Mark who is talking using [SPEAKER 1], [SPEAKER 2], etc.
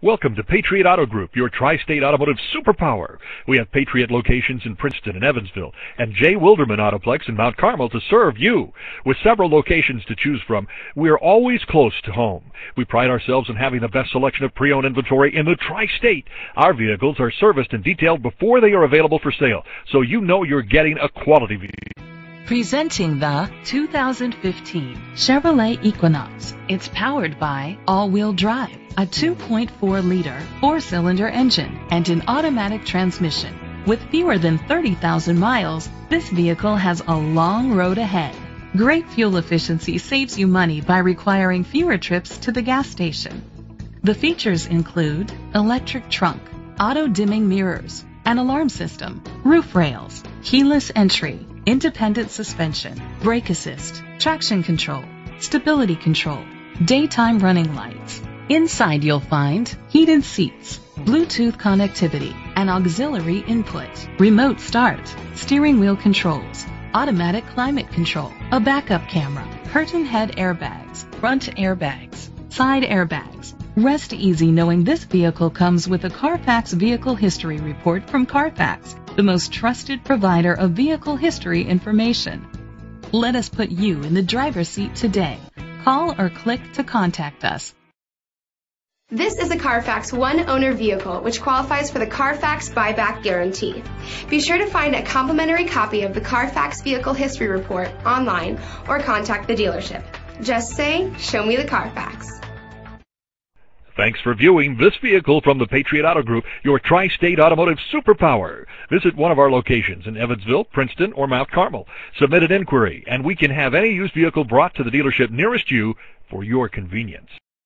[SPEAKER 1] Welcome to Patriot Auto Group, your tri-state automotive superpower. We have Patriot locations in Princeton and Evansville, and Jay Wilderman Autoplex in Mount Carmel to serve you. With several locations to choose from, we are always close to home. We pride ourselves in having the best selection of pre-owned inventory in the tri-state. Our vehicles are serviced and detailed before they are available for sale, so you know you're getting a quality vehicle.
[SPEAKER 2] Presenting the 2015 Chevrolet Equinox. It's powered by all-wheel drive, a 2.4-liter four-cylinder engine, and an automatic transmission. With fewer than 30,000 miles, this vehicle has a long road ahead. Great fuel efficiency saves you money by requiring fewer trips to the gas station. The features include electric trunk, auto-dimming mirrors, an alarm system, roof rails, keyless entry, independent suspension, brake assist, traction control, stability control, daytime running lights. Inside you'll find heated seats, Bluetooth connectivity, an auxiliary input, remote start, steering wheel controls, automatic climate control, a backup camera, curtain head airbags, front airbags, side airbags. Rest easy knowing this vehicle comes with a Carfax Vehicle History Report from Carfax the most trusted provider of vehicle history information. Let us put you in the driver's seat today. Call or click to contact us.
[SPEAKER 3] This is a Carfax one owner vehicle which qualifies for the Carfax buyback guarantee. Be sure to find a complimentary copy of the Carfax Vehicle History Report online or contact the dealership. Just say, Show me the Carfax.
[SPEAKER 1] Thanks for viewing this vehicle from the Patriot Auto Group, your tri-state automotive superpower. Visit one of our locations in Evansville, Princeton, or Mount Carmel. Submit an inquiry, and we can have any used vehicle brought to the dealership nearest you for your convenience.